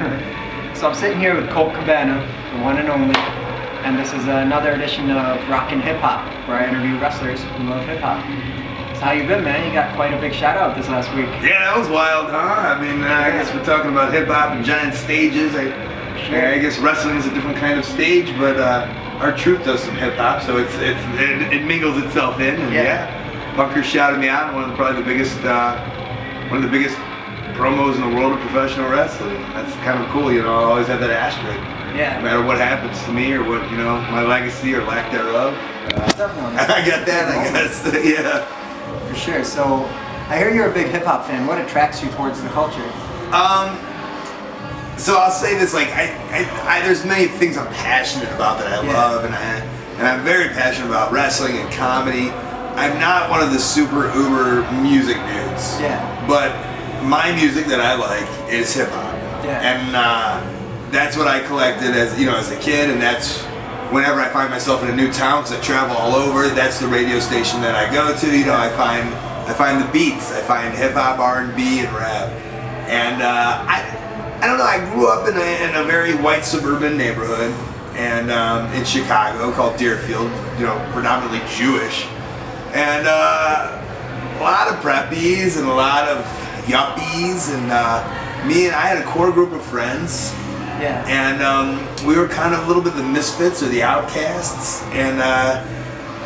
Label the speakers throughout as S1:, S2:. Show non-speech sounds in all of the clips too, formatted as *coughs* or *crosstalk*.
S1: *laughs* so I'm sitting here with Colt Cabana, the one and only, and this is another edition of Rockin' Hip Hop, where I interview wrestlers who love hip hop. So how you been, man? You got quite a big shout out this last week.
S2: Yeah, that was wild, huh? I mean, uh, I guess we're talking about hip hop and giant stages. I, I guess wrestling is a different kind of stage, but uh, R-Truth does some hip hop, so it's, it's it, it mingles itself in. And
S1: Yeah.
S2: yeah, Punk shouted me out. One of the, probably the biggest, uh, one of the biggest promos in the world of professional wrestling. That's kind of cool, you know. I always have that asterisk.
S1: Yeah.
S2: No matter what happens to me or what you know, my legacy or lack thereof. Uh. *laughs* I got that, I guess. *laughs* yeah.
S1: For sure. So I hear you're a big hip hop fan. What attracts you towards the culture?
S2: Um, so I'll say this: like, I, I, I there's many things I'm passionate about that I
S1: Yeah.
S2: love, and I, and I'm very passionate about wrestling and comedy. I'm not one of the super uber music dudes.
S1: Yeah.
S2: But my music that I like is hip hop.
S1: Yeah.
S2: And uh, that's what I collected as you know as a kid, and that's whenever I find myself in a new town because I travel all over. That's the radio station that I go to. You know, I find I find the beats. I find hip hop, R and B, and rap. And uh, I I don't know. I grew up in a, in a very white suburban neighborhood, and um, in Chicago called Deerfield. You know, predominantly Jewish, and. Uh, a lot of preppies and a lot of yuppies and uh, me and I had a core group of friends
S1: Yeah.
S2: and um, we were kind of a little bit the misfits or the outcasts and uh,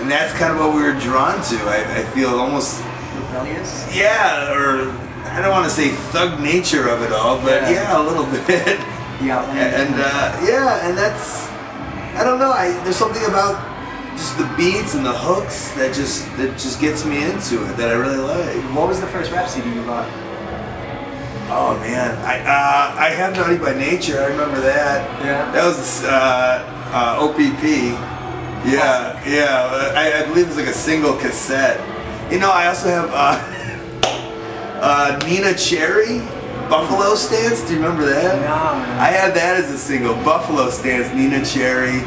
S2: and that's kind of what we were drawn to I, I feel almost
S1: Rebellious.
S2: yeah or I don't want to say thug nature of it all but
S1: Yeah.
S2: yeah, a little *laughs* bit
S1: outlandish.
S2: and uh, yeah and that's I don't know I there's something about just the beats and the hooks that just that just gets me into it that I really like
S1: what was the first rap CD you bought?
S2: Oh man, I uh, I have Naughty by Nature. I remember that.
S1: Yeah.
S2: That was uh, uh, OPP. Yeah, yeah. I, I believe it was like a single cassette. You know, I also have uh, *laughs* uh, Neneh Cherry, Buffalo Stance. Do you remember that?
S1: Man.
S2: I had that as a single. Buffalo Stance, Neneh Cherry,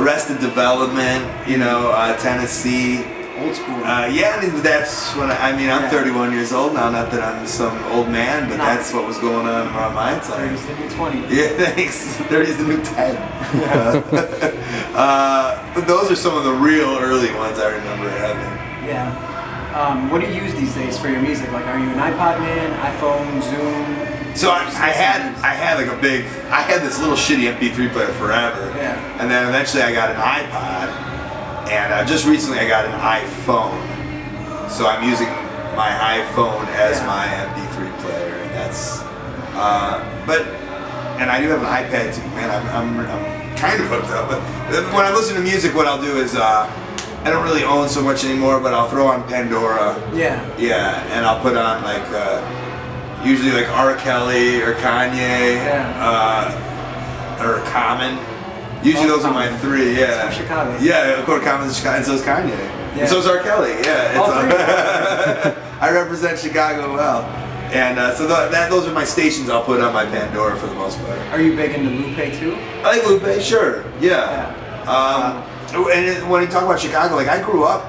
S2: Arrested Development. You know, uh, Tennessee.
S1: Old school.
S2: Uh, yeah, I mean, that's when I, I mean I'm
S1: Yeah.
S2: 31 years old now. Not that I'm some old man, but
S1: No.
S2: that's what was going on around my time.
S1: 30s to new 20.
S2: Yeah, *laughs* thanks. 30's the new 10. Uh, *laughs* uh, but those are some of the real early ones I remember having.
S1: Yeah. Um, what do you use these days for your music? Like, are you an iPod man, iPhone, Zune?
S2: So I, I had I had like a big I had this little shitty MP3 player forever.
S1: Yeah.
S2: And then eventually I got an iPod, and uh, just recently I got an iPhone. So I'm using my iPhone as
S1: Yeah.
S2: my MP3 player, and that's. Uh, but and I do have an iPad too, man. I'm, I'm, I'm kind of hooked up. But when I listen to music, what I'll do is uh, I don't really own so much anymore, but I'll throw on Pandora.
S1: Yeah.
S2: Yeah, and I'll put on like uh, usually like R. Kelly or Kanye uh, or Common. Usually those are my three. Yeah.
S1: From Chicago.
S2: Yeah, of course, Common's Chicago, and so's Kanye.
S1: Yeah.
S2: And so's R. Kelly. Yeah. It's,
S1: All
S2: uh, *laughs* I represent Chicago well, and uh, so th- that those are my stations. I'll put on my Pandora for the most part.
S1: Are you big into Lupe too?
S2: I like Lupe, sure. Yeah. Um, and it- when you talk about Chicago, like I grew up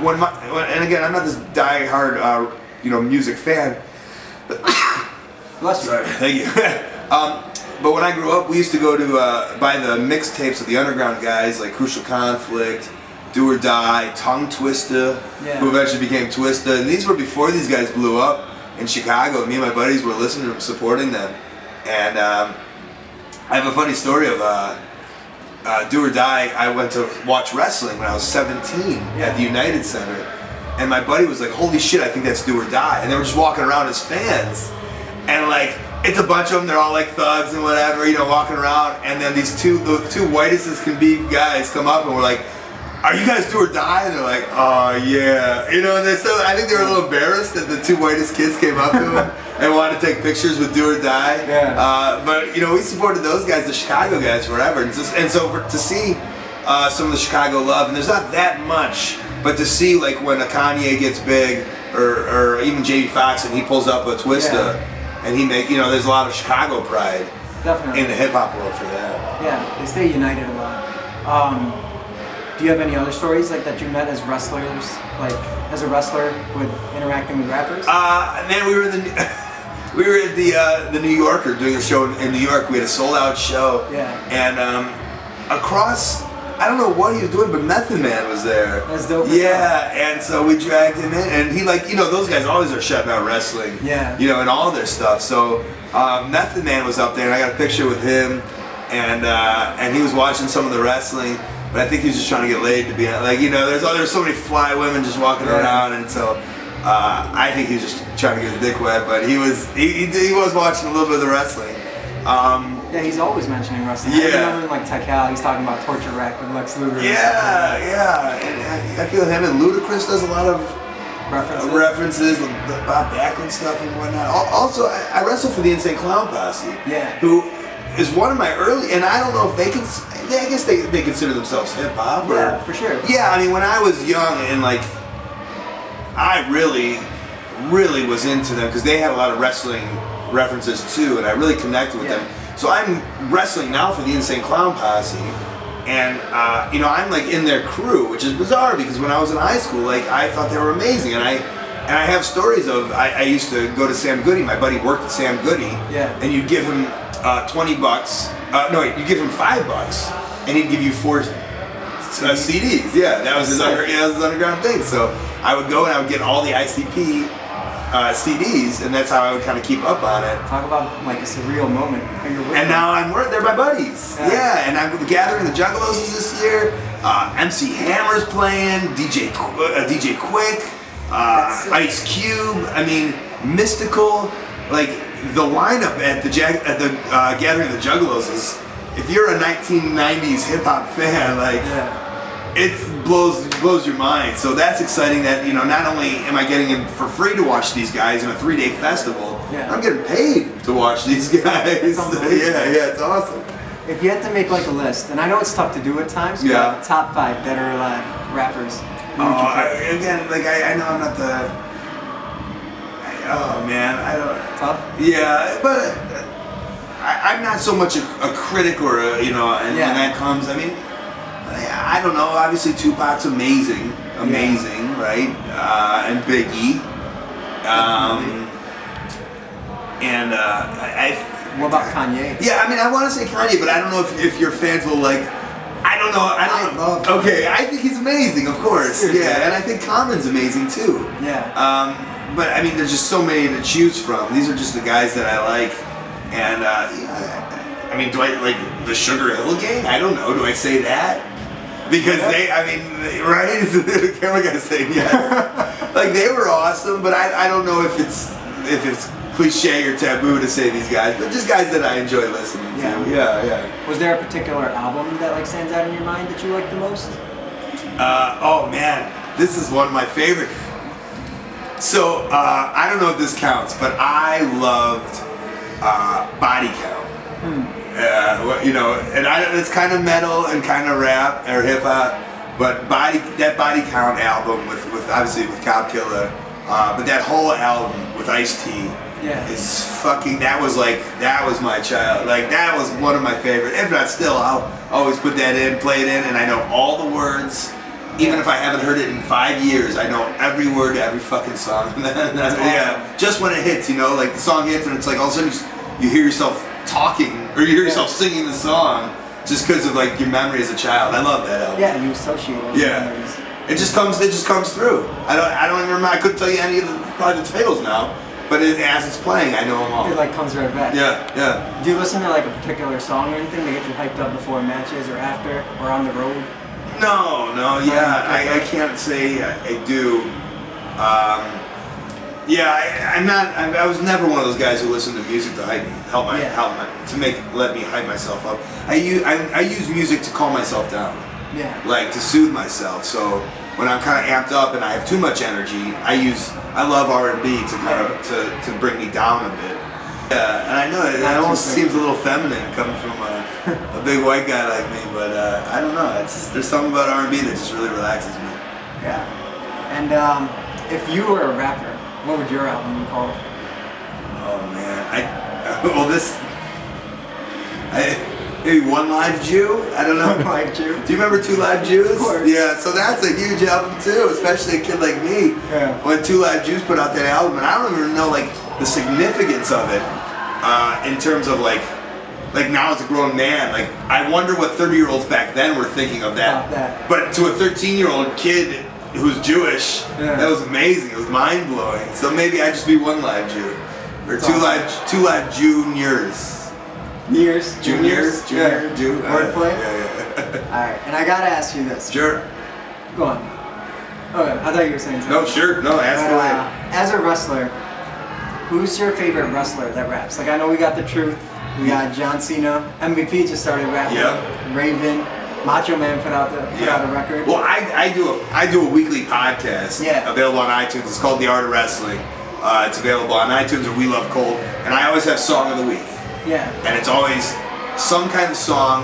S2: when my when, and again I'm not this die-hard uh, you know music fan. *coughs*
S1: Bless you.
S2: Sorry, thank you. *laughs* um, but when I grew up, we used to go to uh, buy the mixtapes of the underground guys like Crucial Conflict, Do or Die, Tung Twista,
S1: Yeah.
S2: who eventually became Twista, and these were before these guys blew up in Chicago. Me and my buddies were listening to them, supporting them, and um, I have a funny story of. Uh, uh, Do or Die, I went to watch wrestling when I was 17 at the United Center. And my buddy was like, holy shit, I think that's Do or Die. And they were just walking around as fans. And like, it's a bunch of them, they're all like thugs and whatever, you know, walking around. And then these two, the two whitest as can be guys come up and we're like, are you guys do or die? And they're like, oh yeah. You know, and they're still, I think they were a little embarrassed that the two whitest kids came up to them *laughs* and wanted to take pictures with do or die.
S1: Yeah.
S2: Uh, but, you know, we supported those guys, the Chicago guys, forever. And, just, and so for, to see uh, some of the Chicago love, and there's not that much, but to see like when a Kanye gets big, or, or even Jamie Foxx and he pulls up a Twista, and he make, you know, there's a lot of Chicago pride
S1: Definitely.
S2: in the hip hop world for that.
S1: Yeah, they stay united a lot. Um, do you have any other stories like that you met as wrestlers, like as a wrestler with interacting with rappers?
S2: Uh, man, we were in the *laughs* we were at the uh, the New Yorker doing a show in, in New York. We had a sold out show.
S1: Yeah.
S2: And um, across, I don't know what he was doing, but Method Man was there.
S1: That's dope
S2: Yeah, and so we dragged him in, and he like you know those guys always are shutting out wrestling.
S1: Yeah.
S2: You know, and all their stuff. So uh, Method Man was up there, and I got a picture with him, and uh, and he was watching some of the wrestling. But I think he was just trying to get laid to be like you know there's there's so many fly women just walking
S1: Yeah.
S2: around, and so. Uh, I think he was just trying to get his dick wet, but he was he, he, he was watching a little bit of the wrestling. Um,
S1: Yeah, he's always mentioning wrestling.
S2: Yeah.
S1: I remember in like Tech he's talking about Torture Rack with Lex Luger.
S2: yeah, yeah, and I I feel him and Ludacris does a lot of.
S1: References.
S2: uh, references, the, the Bob Backlund stuff and whatnot. Also, I, I wrestled for the Insane Clown Posse.
S1: Yeah.
S2: Who is one of my early, and I don't know if they can. I guess they, they consider themselves hip hop.
S1: Yeah, for sure.
S2: Yeah, I mean, when I was young and like, I really, really was into them because they had a lot of wrestling references too, and I really connected with
S1: Yeah.
S2: them. So I'm wrestling now for the Insane Clown Posse, and uh, you know I'm like in their crew, which is bizarre because when I was in high school, like I thought they were amazing, and I and I have stories of I, I used to go to Sam Goody. My buddy worked at Sam Goody,
S1: Yeah.
S2: and you'd give him uh, twenty bucks. Uh, no, wait, you give him five bucks, and he'd give you four uh, CDs. Yeah, that was his under, yeah, that was his underground thing. So I would go and I would get all the ICP uh, CDs, and that's how I would kind of keep up on it.
S1: Talk about like a surreal moment.
S2: And now I'm. They're my buddies.
S1: Yeah.
S2: Yeah, and I'm gathering the Juggalos this year. Uh, MC Hammer's playing. DJ uh, DJ Quik. Uh, Ice Cube. I mean, Mystikal. Like the lineup at the Jag- at the uh, gathering of the Juggalos is. If you're a 1990s hip hop fan, like
S1: Yeah.
S2: It blows blows your mind. So that's exciting. That you know, not only am I getting in for free to watch these guys in a three day festival,
S1: Yeah.
S2: I'm getting paid to watch these *laughs* guys. yeah, yeah, it's awesome.
S1: If you had to make like a list, and I know it's tough to do at times,
S2: Yeah.
S1: but top five dead or alive rappers.
S2: Oh, I, again, like I, I know I'm not the. I, oh man, I don't.
S1: Tough.
S2: Yeah, but uh, I, I'm not so much a, a critic or a, you know, and
S1: Yeah.
S2: when that comes, I mean, I, don't know. Obviously, Tupac's amazing, amazing, right? Uh, and Biggie, um, and uh, I, I
S1: What about Kanye?
S2: yeah, I mean, I want to say Kanye, but I don't know if, if your fans will like. I don't know. I don't.
S1: I love
S2: Okay, I think he's amazing, of course.
S1: Seriously.
S2: Yeah, and I think Common's amazing too.
S1: Yeah.
S2: Um, but I mean, there's just so many to choose from. These are just the guys that I like, and uh, yeah, I mean, do I like the Sugar Hill Gang? I don't know. Do I say that? Because they, I mean, they- right? *laughs* the camera guy saying yes. *laughs* like they were awesome, but I, I don't know if it's if it's cliche or taboo to say these guys, but just guys that I enjoy listening
S1: Yeah.
S2: to. Yeah, yeah.
S1: Was there a particular album that like stands out in your mind that you like the most?
S2: Uh, oh man, this is one of my favorite. So uh, I don't know if this counts, but I loved uh, Body Count. Uh, you know, and I, it's kind of metal and kind of rap or hip hop, but body that Body Count album with, with obviously with Cop Killer, uh, but that whole album with Ice T.
S1: Yeah.
S2: Is fucking that was like that was my child like that was one of my favorite if not still I'll always put that in play it in and I know all the words even if I haven't heard it in five years I know every word to every fucking song *laughs*
S1: That's
S2: yeah just when it hits you know like the song hits and it's like all of a sudden you, you hear yourself talking or you hear yourself singing the song just because of like your memory as a child I love that album
S1: Yeah, you associate it. with
S2: yeah.
S1: memories.
S2: It just comes. It just comes through. I don't. I don't even remember. I couldn't tell you any of the probably the titles now. But it, as it's playing, I know them all.
S1: It like comes right back.
S2: yeah. Yeah.
S1: Do you listen to like a particular song or anything to get you hyped up before matches or after or on the road?
S2: No. No. Yeah. I, I can't say I, I do. Um, yeah. I, I'm not. I, I was never one of those guys who listened to music to hype, help my,
S1: Yeah.
S2: help my, to make, let me hype myself up. I use, I, I use music to calm myself down.
S1: Yeah.
S2: like to soothe myself. So when I'm kind of amped up and I have too much energy, I use I love R&B to kind of to, to bring me down a bit. Yeah, and I know it, it almost seems a little feminine coming from a, a big white guy like me, but uh, I don't know. It's just, there's something about R&B that just really relaxes me.
S1: Yeah. And um, if you were a rapper, what would your album be called?
S2: Oh man, I *laughs* well this I maybe one live Jew. I don't know.
S1: Live Jew?
S2: Do you remember Two Live Jews?
S1: Of course.
S2: Yeah, so that's a huge album too, especially a kid like me.
S1: Yeah.
S2: When Two Live Jews put out that album, and I don't even know like the significance of it uh, in terms of like like now as a grown man, like I wonder what 30 year olds back then were thinking of that.
S1: That.
S2: But to a 13 year old kid who's Jewish,
S1: Yeah.
S2: that was amazing. It was mind blowing. So maybe I just be one live Jew, or
S1: That's
S2: two
S1: awesome.
S2: live two live juniors.
S1: Years,
S2: Juniors, junior,
S1: yeah.
S2: Jew. uh,
S1: Wordplay.
S2: Yeah, yeah. *laughs*
S1: All right, and I gotta ask you this.
S2: sure.
S1: Go on. Okay, I thought you were saying something.
S2: No, sure. No, ask
S1: But,
S2: away.
S1: uh, as a wrestler, who's your favorite wrestler that raps? Like I know we got the Truth, we got John Cena, MVP just started rapping.
S2: Yeah.
S1: Raven, Macho Man put out the put out a record.
S2: Well, I, I do a I do a weekly podcast.
S1: Yeah.
S2: Available on iTunes. It's called The Art of Wrestling. Uh, it's available on iTunes or We Love Colt. And I always have song of the week,
S1: yeah.
S2: and it's always some kind of song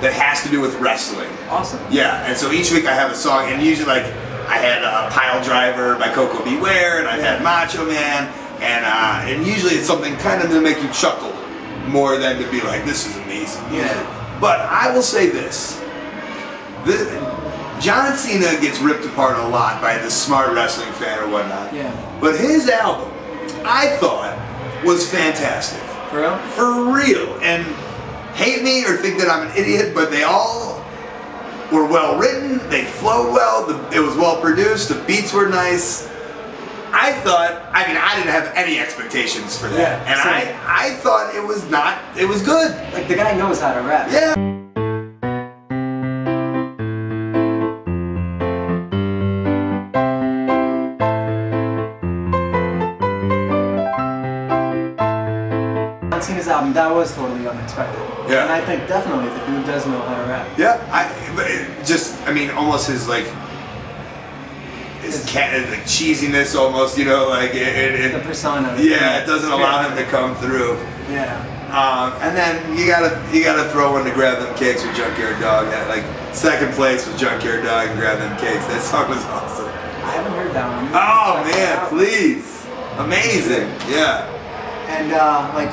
S2: that has to do with wrestling.
S1: Awesome.
S2: Yeah. And so each week I have a song, and usually like I had uh, Pile Driver by Koko B. Ware, and I've had Macho Man, and uh, and usually it's something kind of to make you chuckle more than to be like this is amazing. music."
S1: Yeah.
S2: But I will say this. This, John Cena gets ripped apart a lot by the smart wrestling fan or whatnot.
S1: Yeah.
S2: But his album, I thought, was fantastic.
S1: For real?
S2: For real. And hate me or think that I'm an idiot, but they all were well written, they flowed well, the, it was well produced, the beats were nice. I thought, I mean, I didn't have any expectations for that.
S1: Yeah,
S2: and
S1: same.
S2: I, I thought it was not, it was good.
S1: Like the guy knows how to rap.
S2: Yeah.
S1: John Cena's album, that was totally unexpected.
S2: Yeah.
S1: And I think definitely the dude does know how to rap.
S2: Yeah, I but it just I mean almost his like his cat like cheesiness almost you know like it, it,
S1: The persona.
S2: yeah it doesn't allow him to come through.
S1: Yeah.
S2: Um, and then you gotta you gotta throw one to grab them cakes with Junkyard Dog. That like second place with Junkyard Dog and grab them cakes. That song was awesome.
S1: I haven't heard that one.
S2: Oh
S1: it
S2: man, please, amazing. Yeah.
S1: And uh, like,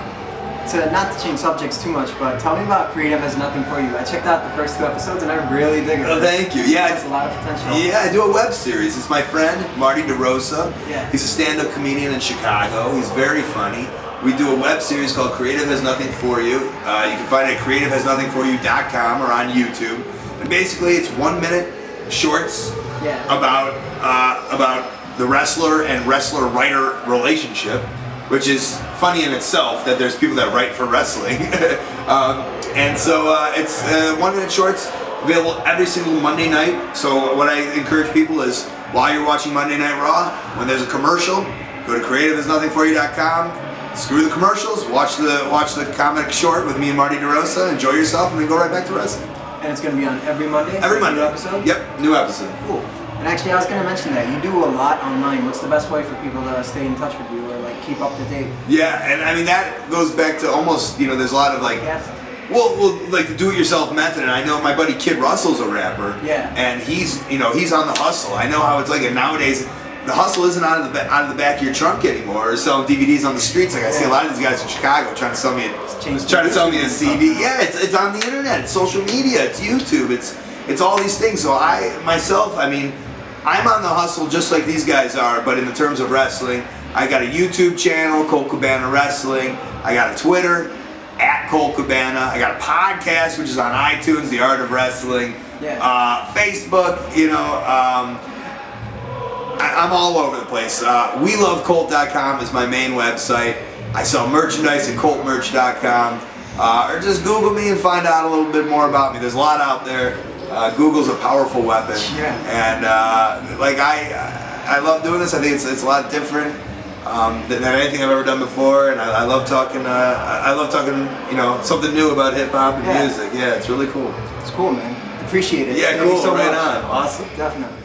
S1: to not to change subjects too much, but tell me about Creative Has Nothing For You. I checked out the first two episodes and I really dig it.
S2: Oh, thank you. Yeah,
S1: It's a lot of potential.
S2: Yeah, I do a web series. It's my friend Marty DeRosa.
S1: Yeah.
S2: He's a stand-up comedian in Chicago. He's very funny. We do a web series called Creative Has Nothing For You. Uh, you can find it at creativehasnothingforyou.com or on YouTube. And basically, it's one-minute shorts
S1: Yeah.
S2: about uh, about the wrestler and wrestler-writer relationship, which is funny in itself that there's people that write for wrestling. *laughs* um, and so uh, it's uh, one-minute shorts available every single Monday night. So what I encourage people is while you're watching Monday Night Raw, when there's a commercial, go to creativehasnothingforyou.com. Screw the commercials. Watch the watch the comic short with me and Marty DeRosa. Enjoy yourself, and then go right back to wrestling.
S1: And it's going to be on every Monday?
S2: Every
S1: New
S2: Monday.
S1: episode?
S2: Yep, new episode.
S1: Cool. And actually, I was going to mention that you do a lot online. What's the best way for people to stay in touch with you keep up to date?
S2: Yeah, and I mean that goes back to almost you know there's a lot of like
S1: Yes.
S2: well, well like the do-it-yourself method. And I know my buddy Kid Russell's a rapper.
S1: Yeah.
S2: And he's you know he's on the hustle. I know how it's like. And nowadays the hustle isn't out of the out of the back of your trunk anymore. Or selling DVDs on the streets. Like I see a lot of these guys in Chicago trying to sell me a, trying to sell me a CD. Yeah, it's it's on the internet. It's social media. It's YouTube. It's it's all these things. So I myself, I mean. I'm on the hustle just like these guys are, but in the terms of wrestling, I got a YouTube channel, Colt Cabana Wrestling. I got a Twitter, at Colt Cabana. I got a podcast, which is on iTunes, The Art of Wrestling.
S1: Yeah.
S2: Uh, Facebook, you know, um, I, I'm all over the place. Uh, WeLoveColt.com is my main website. I sell merchandise at ColtMerch.com. Uh, or just Google me and find out a little bit more about me. There's a lot out there. Uh, Google's a powerful weapon.
S1: Yeah.
S2: And uh, like I, I love doing this. I think it's, it's a lot different um, than, than anything I've ever done before. And I, I love talking. Uh, I I love talking. You know, something new about hip hop and
S1: Yeah.
S2: music. Yeah, it's really cool.
S1: It's cool, man. Appreciate it.
S2: Yeah,
S1: Thank you
S2: cool.
S1: so
S2: right
S1: much.
S2: on. Awesome.
S1: Definitely.